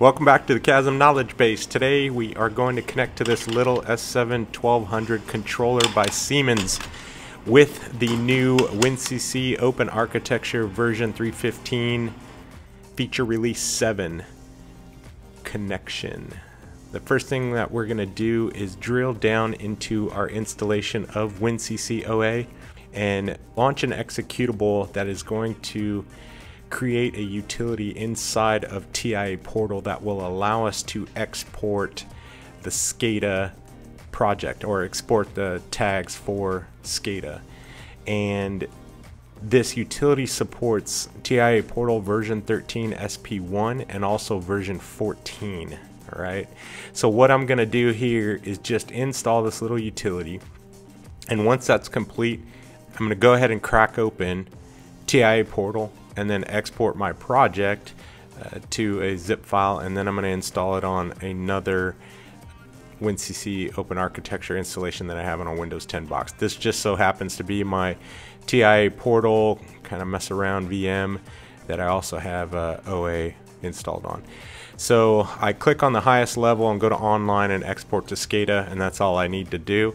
Welcome back to the KAASM Knowledge Base. Today we are going to connect to this little S7 1200 controller by Siemens with the new WinCC Open Architecture version 315 feature release 7 connection. The first thing that we're going to do is drill down into our installation of WinCC OA and launch an executable that is going to create a utility inside of TIA Portal that will allow us to export the SCADA project or export the tags for SCADA. And this utility supports TIA Portal version 13 SP1 and also version 14. All right. So what I'm going to do here is just install this little utility. And once that's complete, I'm going to go ahead and crack open TIA Portal and then export my project uh, to a zip file and then I'm going to install it on another WinCC Open Architecture installation that I have on a Windows 10 box. This just so happens to be my TIA portal kind of mess around VM that I also have uh, OA installed on. So I click on the highest level and go to online and export to SCADA and that's all I need to do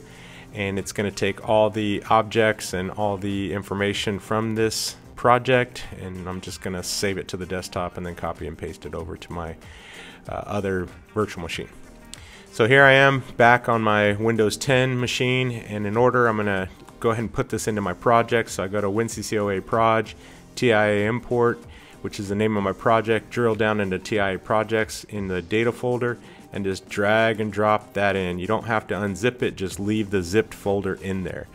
and it's going to take all the objects and all the information from this project and I'm just gonna save it to the desktop and then copy and paste it over to my uh, other virtual machine. So here I am back on my Windows 10 machine and in order I'm gonna go ahead and put this into my project so I go to WinCCOA Proj, TIA import which is the name of my project, drill down into TIA projects in the data folder and just drag and drop that in. You don't have to unzip it, just leave the zipped folder in there.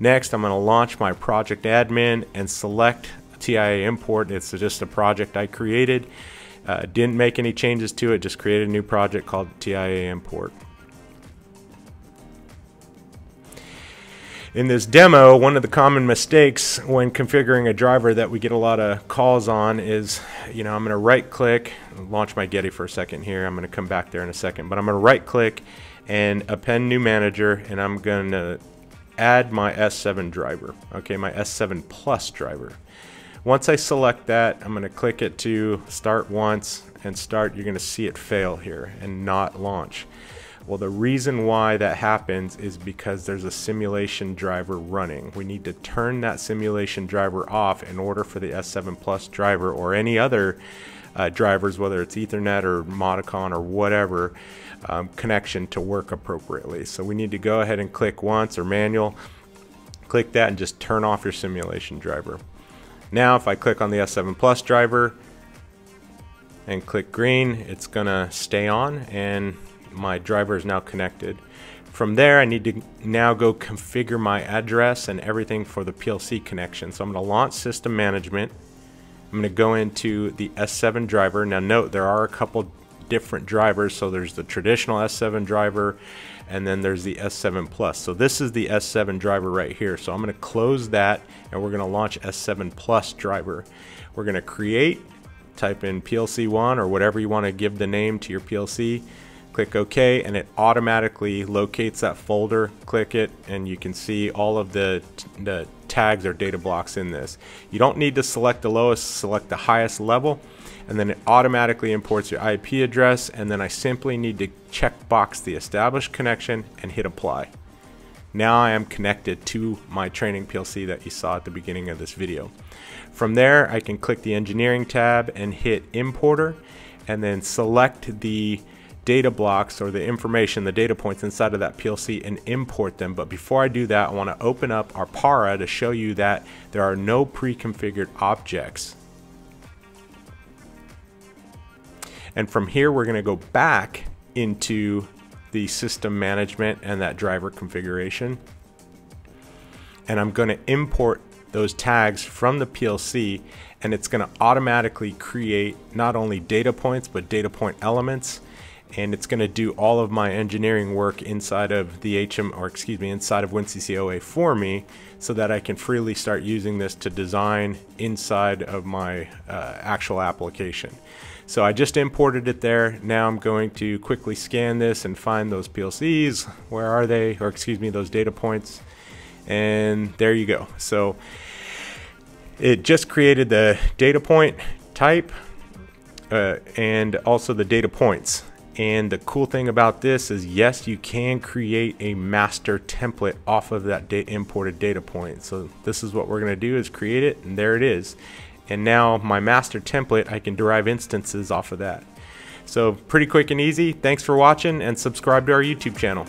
Next, I'm going to launch my project admin and select TIA import. It's just a project I created. Uh, didn't make any changes to it, just created a new project called TIA import. In this demo, one of the common mistakes when configuring a driver that we get a lot of calls on is, you know, I'm going to right click, launch my GEDI for a second here. I'm going to come back there in a second, but I'm going to right click and append new manager and I'm going to add my S7 driver, okay, my S7 Plus driver. Once I select that, I'm going to click it to start once and start. You're going to see it fail here and not launch. Well, the reason why that happens is because there's a simulation driver running. We need to turn that simulation driver off in order for the S7 Plus driver or any other uh, drivers, whether it's Ethernet or Modicon or whatever, um, connection to work appropriately. So we need to go ahead and click once or manual, click that and just turn off your simulation driver. Now if I click on the S7 Plus driver and click green, it's gonna stay on and my driver is now connected. From there, I need to now go configure my address and everything for the PLC connection. So I'm going to launch system management. I'm going to go into the S7 driver. Now note there are a couple different drivers. So there's the traditional S7 driver and then there's the S7 Plus. So this is the S7 driver right here. So I'm going to close that and we're going to launch S7 Plus driver. We're going to create, type in PLC1 or whatever you want to give the name to your PLC. Click OK and it automatically locates that folder. Click it and you can see all of the, the tags or data blocks in this. You don't need to select the lowest, select the highest level and then it automatically imports your IP address and then I simply need to check box the established connection and hit apply. Now I am connected to my training PLC that you saw at the beginning of this video. From there I can click the engineering tab and hit importer and then select the data blocks or the information, the data points inside of that PLC and import them. But before I do that, I want to open up our PARA to show you that there are no pre-configured objects And from here, we're going to go back into the system management and that driver configuration. And I'm going to import those tags from the PLC and it's going to automatically create not only data points but data point elements and it's going to do all of my engineering work inside of the HM or excuse me inside of WinCC OA for me so that I can freely start using this to design inside of my uh, actual application. So I just imported it there. Now I'm going to quickly scan this and find those PLCs. Where are they? Or excuse me, those data points. And there you go. So it just created the data point type uh, and also the data points. And the cool thing about this is yes, you can create a master template off of that da imported data point. So this is what we're going to do is create it and there it is. And now my master template, I can derive instances off of that. So pretty quick and easy. Thanks for watching and subscribe to our YouTube channel.